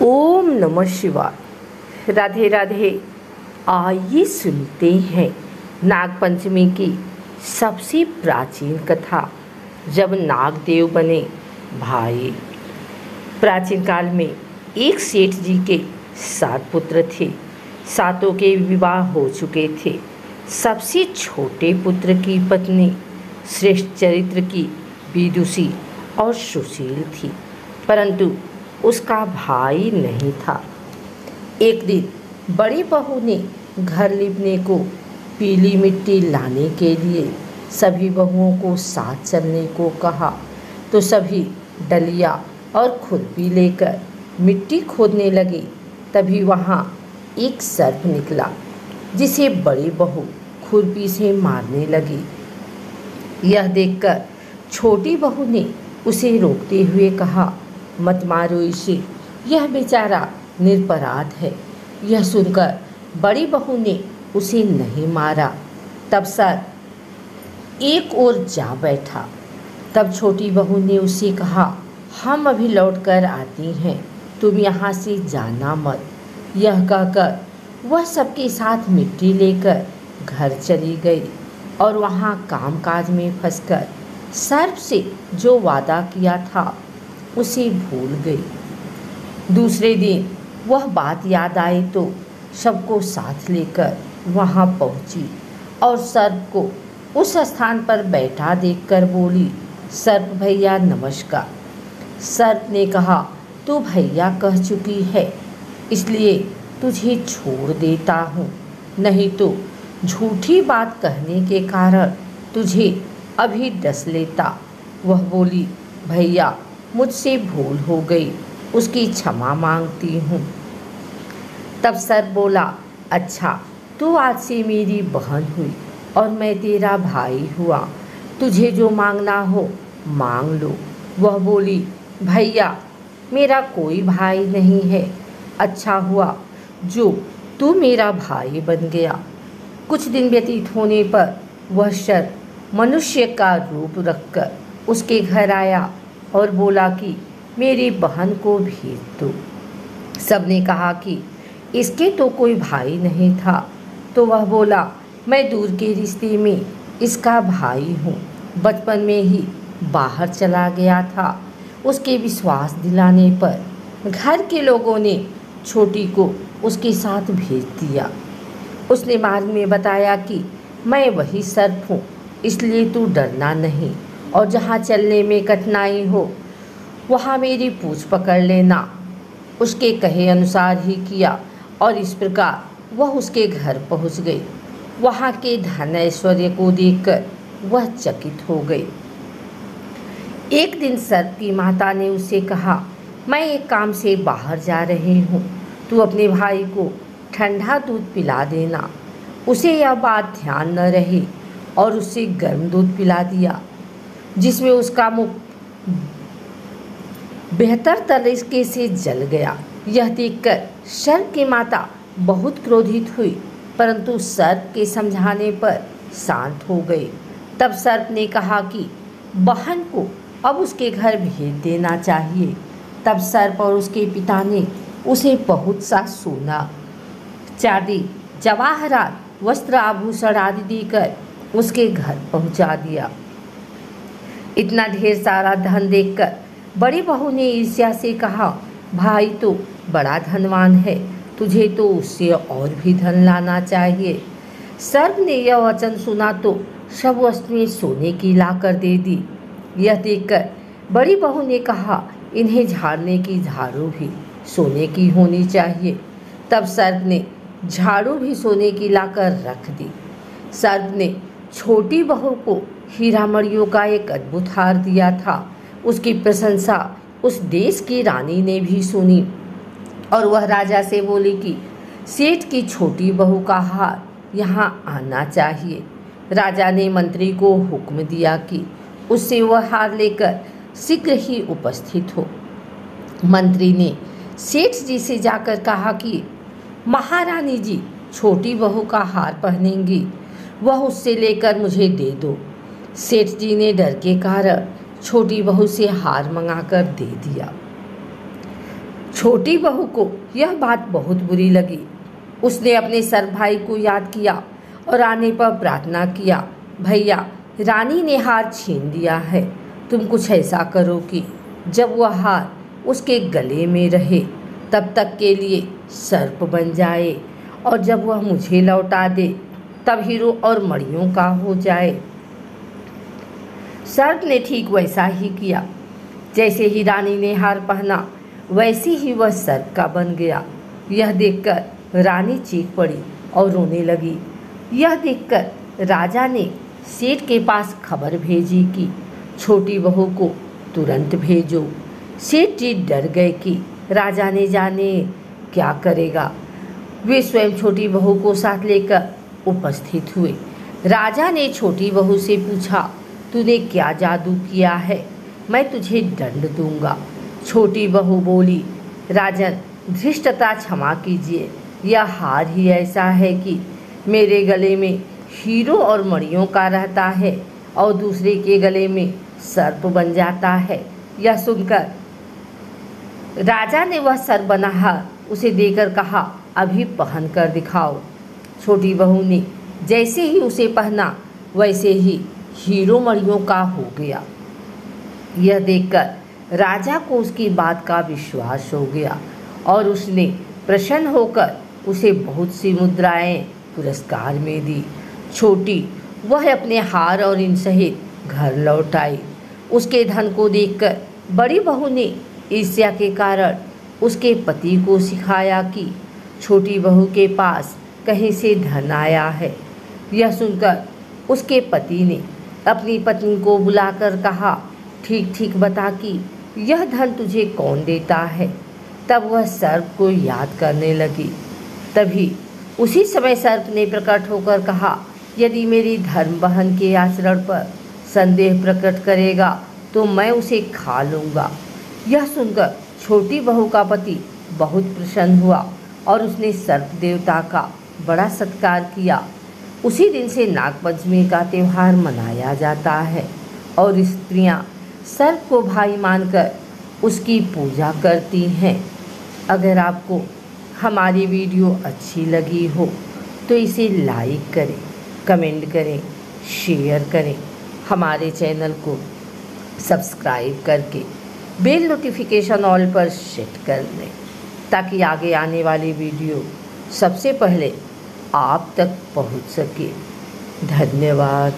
ओम नमः शिवाय। राधे राधे, आइए सुनते हैं नाग पंचमी की सबसे प्राचीन कथा। जब नागदेव बने भाई। प्राचीन काल में एक सेठ जी के सात पुत्र थे। सातों के विवाह हो चुके थे। सबसे छोटे पुत्र की पत्नी, श्रेष्ठ चरित्र की विदुषी और सुशील थी। परंतु उसका भाई नहीं था। एक दिन बड़ी बहू ने घर लिपने को पीली मिट्टी लाने के लिए सभी बहुओं को साथ चलने को कहा तो सभी डलिया और खुरपी लेकर मिट्टी खोदने लगे। तभी वहाँ एक सर्प निकला, जिसे बड़ी बहू खुरपी से मारने लगी। यह देखकर छोटी बहू ने उसे रोकते हुए कहा मत मारो इसे। यह बेचारा निरपराध है। यह सुनकर बड़ी बहू ने उसे नहीं मारा। तब सर एक ओर जा बैठा। तब छोटी बहू ने उसे कहा, हम अभी लौट कर आती हैं। तुम यहाँ से जाना मत। यह कहकर वह सबके साथ मिट्टी लेकर घर चली गई और वहाँ कामकाज में फंसकर सर्प से जो वादा किया था उसे भूल गई। दूसरे दिन वह बात याद आई तो सबको साथ लेकर वहाँ पहुँची और सर्प को उस स्थान पर बैठा देखकर बोली, सर्प भैया, नमस्कार। सर्प ने कहा, तू भैया कह चुकी है, इसलिए तुझे छोड़ देता हूँ। नहीं तो झूठी बात कहने के कारण तुझे अभी डस लेता। वह बोली, भैया मुझसे भूल हो गई। उसकी क्षमा मांगती हूँ। तब सर बोला अच्छा तू आज से मेरी बहन हुई और मैं तेरा भाई हुआ। तुझे जो मांगना हो, मांग लो। वह बोली, भैया, मेरा कोई भाई नहीं है। अच्छा हुआ जो तू मेरा भाई बन गया। कुछ दिन व्यतीत होने पर वह शर मनुष्य का रूप रखकर उसके घर आया। और बोला कि, मेरी बहन को भेज दो। सबने कहा कि, इसके तो कोई भाई नहीं था। तो वह बोला, मैं दूर के रिश्ते में इसका भाई हूँ। बचपन में ही बाहर चला गया था। उसके विश्वास दिलाने पर घर के लोगों ने छोटी को उसके साथ भेज दिया। उसने बाद में बताया कि, मैं वही सर्फ हूँ, इसलिए तू डरना नहीं। और जहाँ चलने में कठिनाई हो, वहाँ मेरी पूछ पकड़ लेना। उसके कहे अनुसार ही किया और इस प्रकार वह उसके घर पहुँच गई। वहाँ के धन ऐश्वर्य को देखकर वह चकित हो गई। एक दिन सर्प की माता ने उसे कहा, मैं एक काम से बाहर जा रही हूँ। तू अपने भाई को ठंडा दूध पिला देना। उसे यह बात ध्यान न रही और उसे गर्म दूध पिला दिया। जिसमें उसका मुख बेहतर तरीके से जल गया। यह देखकर सर्प की माता बहुत क्रोधित हुई, परंतु सर्प के समझाने पर शांत हो गई। तब सर्प ने कहा कि, बहन को अब उसके घर भेज देना चाहिए। तब सर्प और उसके पिता ने उसे बहुत सा सोना, चांदी, जवाहरात वस्त्र आभूषण आदि देकर उसके घर पहुँचा दिया। इतना ढेर सारा धन देखकर बड़ी बहू ने ईर्ष्या से कहा, भाई तो बड़ा धनवान है, तुझे तो उससे और भी धन लाना चाहिए। सर्प ने यह वचन सुना तो सब वस्तुएँ सोने की ला कर दे दी। यह देखकर बड़ी बहू ने कहा, इन्हें झाड़ने की झाड़ू भी सोने की होनी चाहिए। तब सर्प ने झाड़ू भी सोने की लाकर रख दी। सर्प ने छोटी बहू को हीरा मड़ियों का एक अद्भुत हार दिया था। उसकी प्रशंसा उस देश की रानी ने भी सुनी और वह राजा से बोली कि, सेठ की छोटी बहू का हार यहाँ आना चाहिए। राजा ने मंत्री को हुक्म दिया कि उससे वह हार लेकर शीघ्र ही उपस्थित हो। मंत्री ने सेठ जी से जाकर कहा कि, महारानी जी, छोटी बहू का हार पहनेंगी। वह उससे लेकर मुझे दे दो। सेठ जी ने डर के कारण छोटी बहू से हार मंगाकर दे दिया। छोटी बहू को यह बात बहुत बुरी लगी। उसने अपने सर भाई को याद किया और आने पर प्रार्थना किया, भैया, रानी ने हार छीन दिया है। तुम कुछ ऐसा करो कि जब वह हार उसके गले में रहे, तब तक के लिए सर्प बन जाए और जब वह मुझे लौटा दे, तब हीरो और मड़ियों का हो जाए। सर्प ने ठीक वैसा ही किया। जैसे ही रानी ने हार पहना, वैसे ही वह सर्प का बन गया। यह देखकर रानी चीख पड़ी और रोने लगी। यह देखकर राजा ने सेठ के पास खबर भेजी कि छोटी बहू को तुरंत भेजो। सेठ जी डर गए कि राजा ने जाने क्या करेगा। वे स्वयं छोटी बहू को साथ लेकर उपस्थित हुए। राजा ने छोटी बहू से पूछा तूने क्या जादू किया है? मैं तुझे दंड दूँगा। छोटी बहू बोली, राजन, धृष्टता क्षमा कीजिए। यह हार ही ऐसा है कि मेरे गले में हीरो और मड़ियों का रहता है और दूसरे के गले में सर्प बन जाता है। यह सुनकर राजा ने वह सर बना उसे देकर कहा, अभी पहन कर दिखाओ। छोटी बहू ने जैसे ही उसे पहना, वैसे ही हीरो मड़ियों का हो गया। यह देखकर राजा को उसकी बात का विश्वास हो गया और उसने प्रसन्न होकर उसे बहुत सी मुद्राएँ, पुरस्कार में दी। छोटी, वह अपने हार और इन सहित घर लौट आई। उसके धन को देखकर बड़ी बहू ने ईर्ष्या के कारण उसके पति को सिखाया कि छोटी बहू के पास कहीं से धन आया है। यह सुनकर उसके पति ने अपनी पत्नी को बुलाकर कहा, ठीक ठीक, बता कि यह धन तुझे कौन देता है? तब वह सर्प को याद करने लगी। तभी उसी समय सर्प ने प्रकट होकर कहा, यदि मेरी धर्म बहन के आचरण पर संदेह प्रकट करेगा तो मैं उसे खा लूँगा। यह सुनकर छोटी बहू का पति बहुत प्रसन्न हुआ और उसने सर्प देवता का बड़ा सत्कार किया। उसी दिन से नागपंचमी का त्यौहार मनाया जाता है और स्त्रियाँ सर्प को भाई मानकर उसकी पूजा करती हैं। अगर आपको हमारी वीडियो अच्छी लगी हो तो इसे लाइक करें, कमेंट करें, शेयर करें, हमारे चैनल को सब्सक्राइब करके बेल नोटिफिकेशन ऑल पर सेट कर दें ताकि आगे आने वाली वीडियो सबसे पहले आप तक पहुँच सके। धन्यवाद।